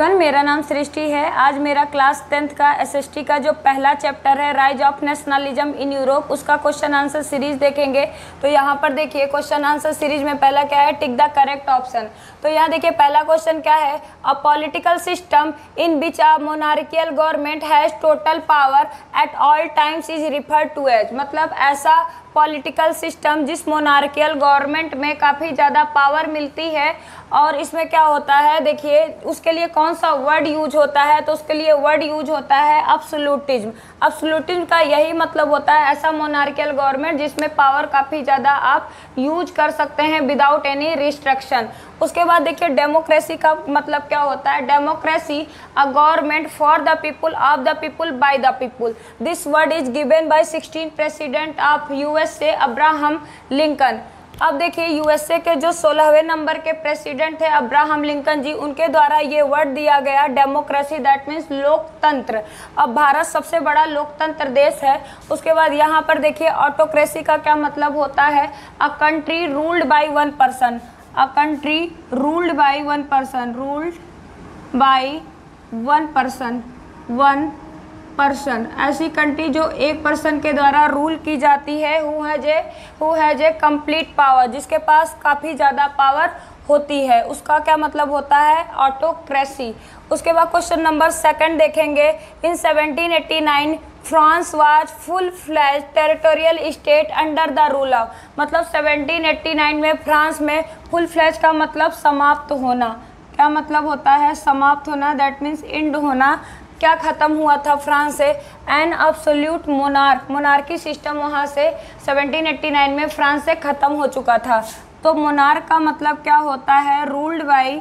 मेरा नाम सृष्टि है। आज मेरा क्लास टेंथ का एसएसटी का जो पहला चैप्टर है rise of nationalism in Europe उसका क्वेश्चन आंसर सीरीज़ देखेंगे। तो यहाँ पर देखिए क्वेश्चन आंसर सीरीज़ में पहला क्या है? टिक द करेक्ट ऑप्शन तो यहाँ देखिए, पहला क्वेश्चन क्या है? A political system in which a monarchial government has total power at all times is refer to as मतलब ऐसा पॉलिटिकल सिस्टम जिस मोनार्कियल गवर्नमेंट में काफ़ी ज़्यादा पावर मिलती है, और इसमें क्या होता है? देखिए, उसके लिए कौन सा वर्ड यूज़ होता है तो उसके लिए वर्ड यूज़ होता है अब्सोल्यूटिज्म अब्सोल्यूटिज्म का यही मतलब होता है ऐसा मोनार्कियल गवर्नमेंट जिसमें पावर काफ़ी ज़्यादा आप यूज़ कर सकते हैं विदाउट एनी रिस्ट्रक्शन उसके बाद देखिए डेमोक्रेसी का मतलब क्या होता है? Democracy a government for the people of the people by the people this word is given by 16 president of USA Abraham Lincoln अब देखिए यूएसए के जो सोलहवें नंबर के प्रेसिडेंट थे अब्राहम लिंकन जी, उनके द्वारा ये वर्ड दिया गया डेमोक्रेसी दैट मीन्स लोकतंत्र। अब भारत सबसे बड़ा लोकतंत्र देश है। उसके बाद यहाँ पर देखिए ऑटोक्रेसी का क्या मतलब होता है? A country ruled by one person a country ruled by one person ruled by one person one person ऐसी कंट्री जो एक पर्सन के द्वारा रूल की जाती है who has a who has a complete power जिसके पास काफ़ी ज़्यादा पावर होती है। उसका क्या मतलब होता है? ऑटोक्रेसी उसके बाद क्वेश्चन नंबर सेकंड देखेंगे। In 1789 France was full fledged territorial state under the rule of मतलब 1789 में फ्रांस में फुल फ्लैज का मतलब समाप्त होना। क्या मतलब होता है? समाप्त होना दैट मीन्स इंड होना। क्या ख़त्म हुआ था फ्रांस से? An absolute monarch monarchy system वहाँ से 1789 में फ्रांस से ख़त्म हो चुका था। तो मोनार्क का मतलब क्या होता है? Ruled by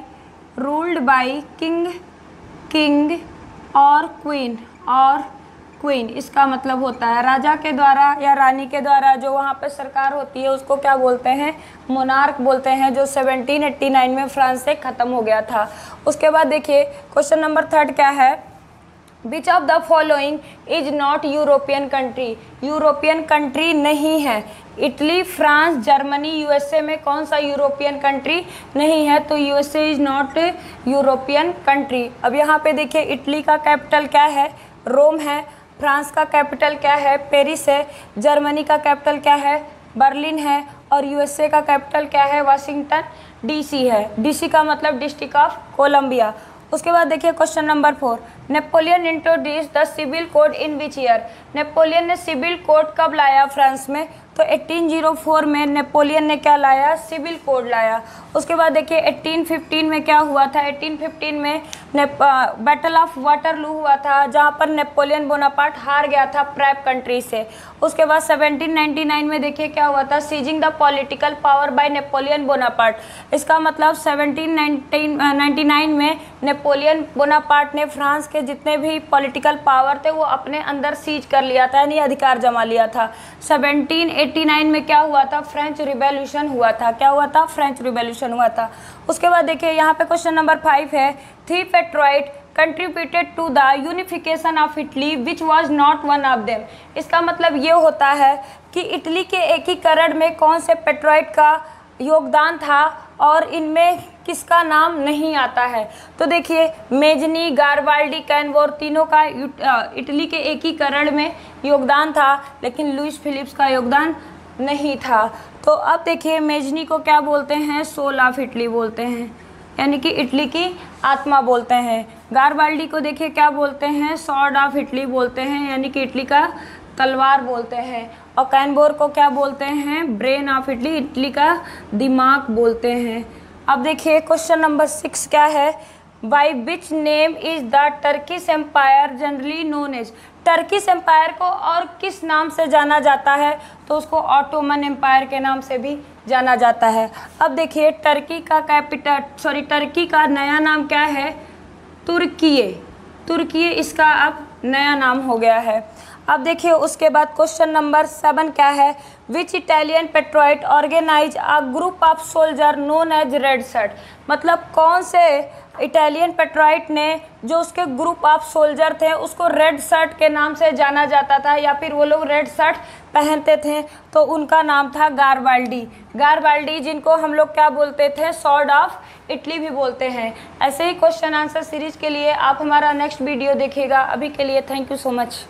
ruled by king king और क्वीन और क्वीन इसका मतलब होता है राजा के द्वारा या रानी के द्वारा जो वहाँ पे सरकार होती है, उसको क्या बोलते हैं? मोनार्क बोलते हैं, जो 1789 में फ्रांस से ख़त्म हो गया था। उसके बाद देखिए क्वेश्चन नंबर थर्ड क्या है? Which of the following is not European country European country नहीं है। इटली फ्रांस जर्मनी यूएसए में कौन सा यूरोपियन कंट्री नहीं है? तो USA is not European country अब यहाँ पे देखिए इटली का कैपिटल क्या है? रोम है। फ्रांस का कैपिटल क्या है? पेरिस है। जर्मनी का कैपिटल क्या है? बर्लिन है। और यूएसए का कैपिटल क्या है? वाशिंगटन डीसी है। डीसी का मतलब डिस्ट्रिक्ट ऑफ़ कोलंबिया उसके बाद देखिए question number four Napoleon introduce the civil code in which year Napoleon ने सिविल कोड कब लाया फ्रांस में? तो 1804 में नेपोलियन ने क्या लाया? सिविल कोड लाया। उसके बाद देखिए 1815 में क्या हुआ था? 1815 में बैटल ऑफ़ वाटरलू हुआ था, जहाँ पर नेपोलियन बोनापार्ट हार गया था प्रैप कंट्री से। उसके बाद 1799 में देखिए क्या हुआ था seizing the political power by Napoleon Bonaparte इसका मतलब 1799 में नेपोलियन बोनापार्ट ने फ्रांस के जितने भी पॉलिटिकल पावर थे, वो अपने अंदर सीज कर लिया था, यानी अधिकार जमा लिया था। 1789 में क्या हुआ था फ्रेंच रिवॉल्यूशन हुआ था। क्या हुआ था? फ्रेंच रिवॉल्यूशन हुआ था। उसके बाद देखिए, यहाँ पे क्वेश्चन नंबर फाइव है। Three patriots contributed to the unification of Italy which was not one of them इसका मतलब ये होता है कि इटली के एकीकरण में कौन से पेट्रॉइड का योगदान था और इनमें किसका नाम नहीं आता है। तो देखिए, मेजनी, गारवाल्डी, कैनवोर तीनों का इटली के एकीकरण में योगदान था, लेकिन लुइस फिलिप्स का योगदान नहीं था। तो अब देखिए मेजनी को क्या बोलते हैं? सोल ऑफ़ इटली बोलते हैं। यानी कि इटली की आत्मा बोलते हैं। गारवाल्डी को देखिए क्या बोलते हैं? सॉर्ड ऑफ़ इटली बोलते हैं। यानी कि इटली का तलवार बोलते हैं। और कैनबोर को क्या बोलते हैं? Brain of Italy. इटली का दिमाग बोलते हैं। अब देखिए क्वेश्चन नंबर सिक्स क्या है? By which name is the Turkish empire generally known as Turkish empire को और किस नाम से जाना जाता है? तो उसको ऑटोमन एम्पायर के नाम से भी जाना जाता है। अब देखिए टर्की का कैपिटल सॉरी टर्की का नया नाम क्या है? तुर्की तुर्की इसका अब नया नाम हो गया है। अब देखिए, उसके बाद क्वेश्चन नंबर सेवन क्या है? Which Italian patriot organize a group of soldier known as red shirt मतलब कौन से इटालियन पेट्राइट ने जो उसके ग्रुप ऑफ़ सोल्जर थे, उसको रेड शर्ट के नाम से जाना जाता था या फिर वो लोग रेड शर्ट पहनते थे? तो उनका नाम था गारबाल्डी गारबाल्डी जिनको हम लोग क्या बोलते थे? सॉर्ड ऑफ़ इटली भी बोलते हैं। ऐसे ही क्वेश्चन आंसर सीरीज़ के लिए आप हमारा नेक्स्ट वीडियो देखिएगा। अभी के लिए थैंक यू सो मच